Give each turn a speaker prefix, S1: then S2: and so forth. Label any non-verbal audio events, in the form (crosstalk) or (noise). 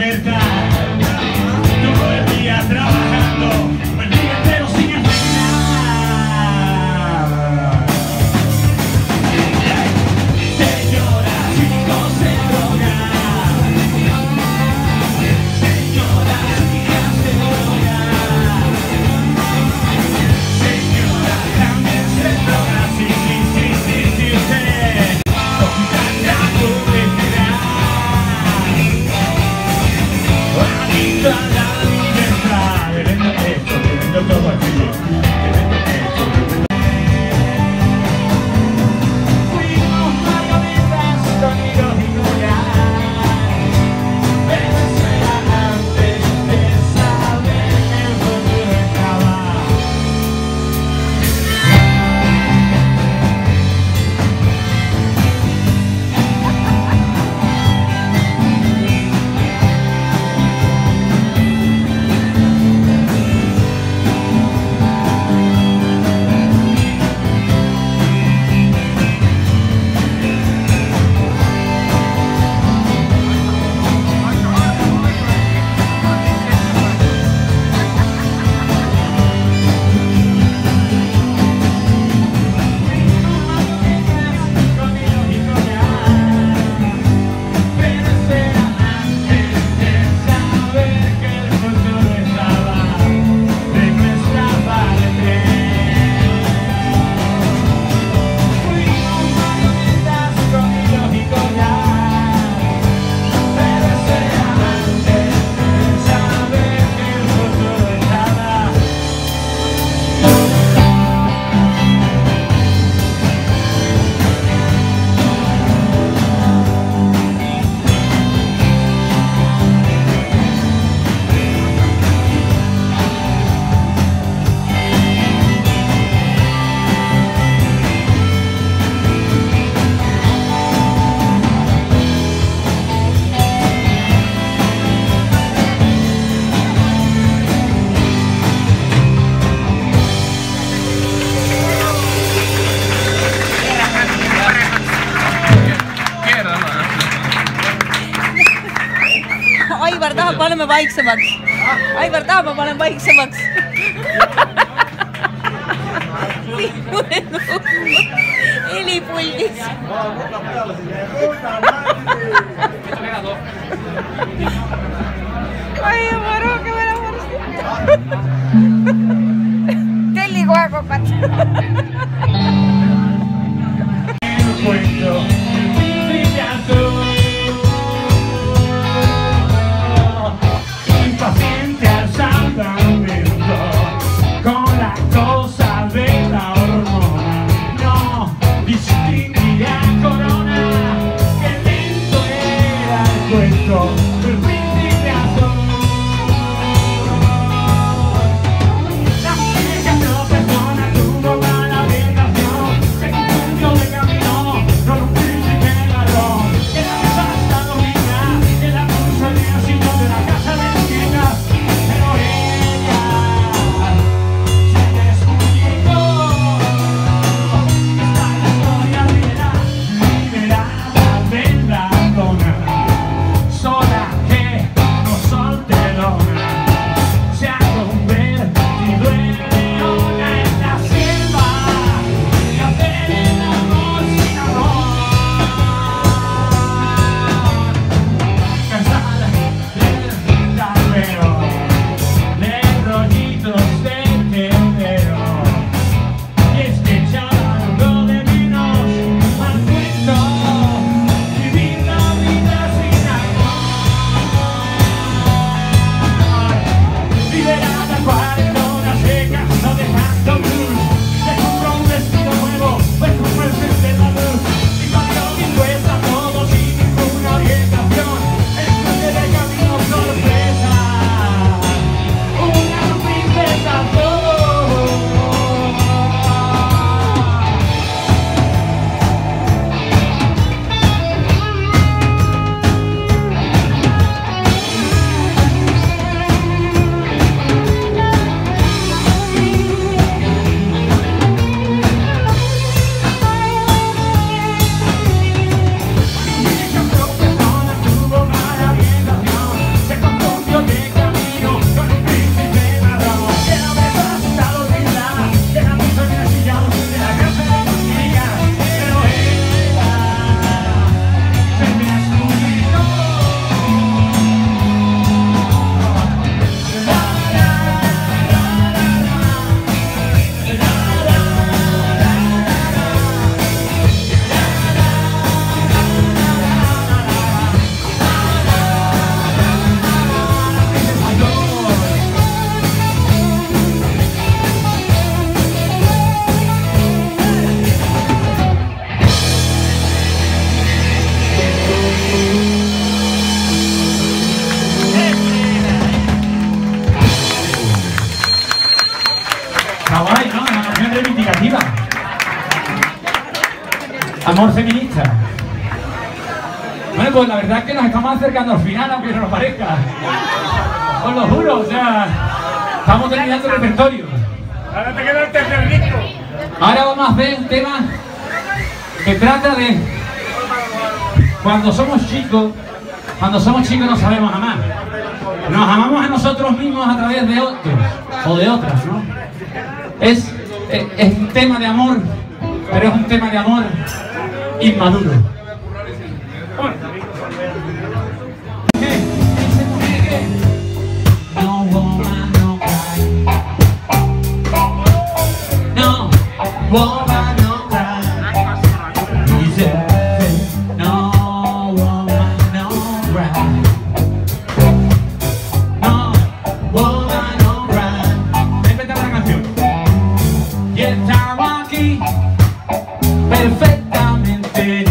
S1: libertad. I've done my. jääme vaiksemaks. Aivar Taaba, ma
S2: lähen vaiksemaks (laughs) amor feminista. Bueno, pues la verdad es que nos estamos acercando al final, aunque no nos parezca. Os lo juro, o sea, estamos terminando el repertorio.
S3: Ahora te queda el tercer.
S2: Ahora vamos a hacer un tema que trata de cuando somos chicos, cuando somos chicos no sabemos amar. Nos amamos a nosotros mismos a través de otros o de otras, ¿no? Es, es un tema de amor, pero es un tema de amor inmaduro. No, happy.